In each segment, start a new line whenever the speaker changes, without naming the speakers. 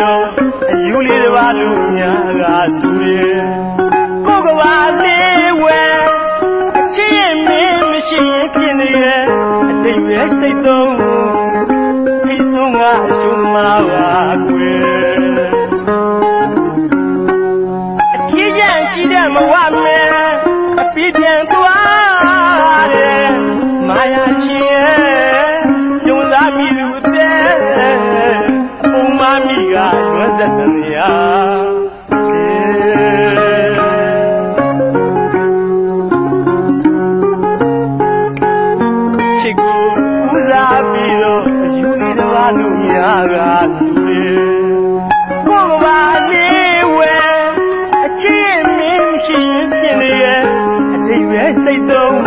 တို့အယူလေးတစ်ပါးလူညာကစူရဲပုဂ္ဂဝါလေးဝဲအချင်းမင်းမရှိရင်ဖြစ်နေရဲ့အတိတ်ရဲ့စိတ်သုံးပြီးဆုံးကအကျုံးမှာပါကွယ်အထီးကျန်ရှိတဲ့မဝမဲအပြည့်ပြန်သွားတယ်မာယာရှင်ရဲ့ လူများကသူလေကိုယ်ပါနေဝဲအချစ်မင်းရှိရင်ဖြစ်နေရဲ့အတိတ်ပဲစိတ်သုံး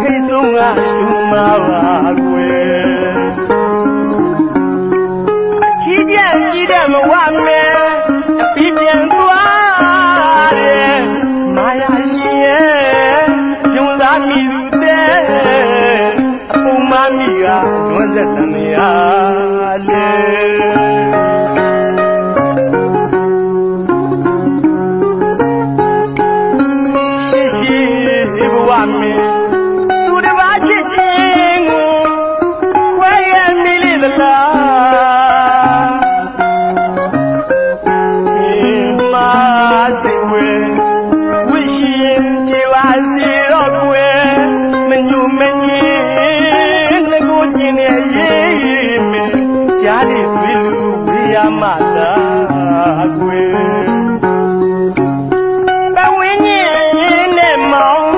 ခိဆုံးကရှုံးမှာပါ လွန်သက်သမယာလေရှိရှိဘဝမဲသူတစ်ပါးချစ်ချင်းကိုခွဲရမိလေသလားမာစိတ်ဝဲဝိရှင်ချေပါစီတော့ကွယ်မညူမညင် ဝီယာမလာကွယ်ဘဝင်းရင်နဲ့မောင်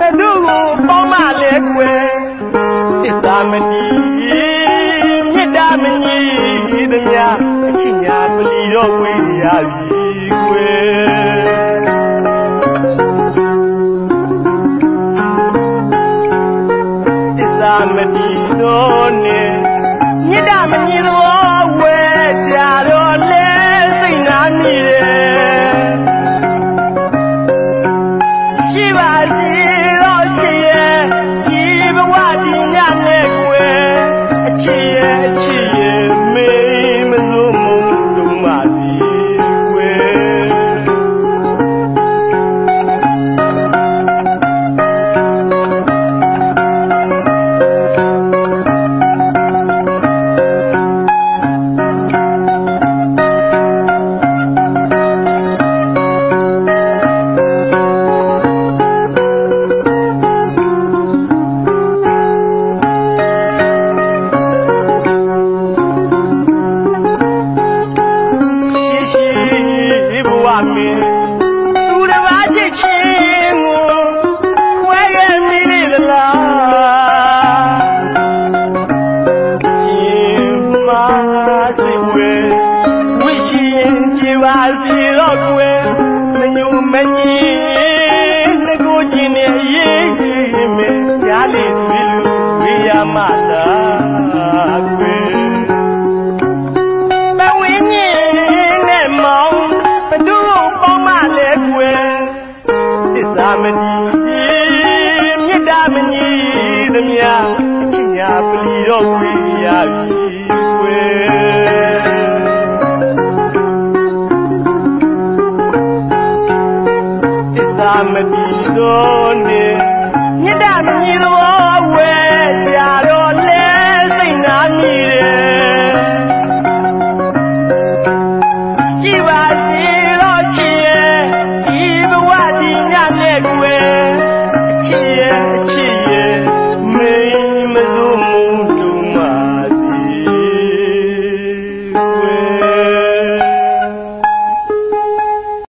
ဘသူကိုပေါင်းမလဲကွယ်သစ္စာမတီမေတ္တာမညီသမျှအချစ်ညာပလီတော့ဝေးရပြီကွယ် ရှိ မင်းသူတစ်ပါးချစ်ချင်းကိုခွဲရမိလေသလားရှင်မာစိတ်ဝဲဝိရှင်ကြည်ပါစီတော့ကွယ်မညူမညင်ငကိုကျင်နေ မ